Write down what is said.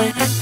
Bye.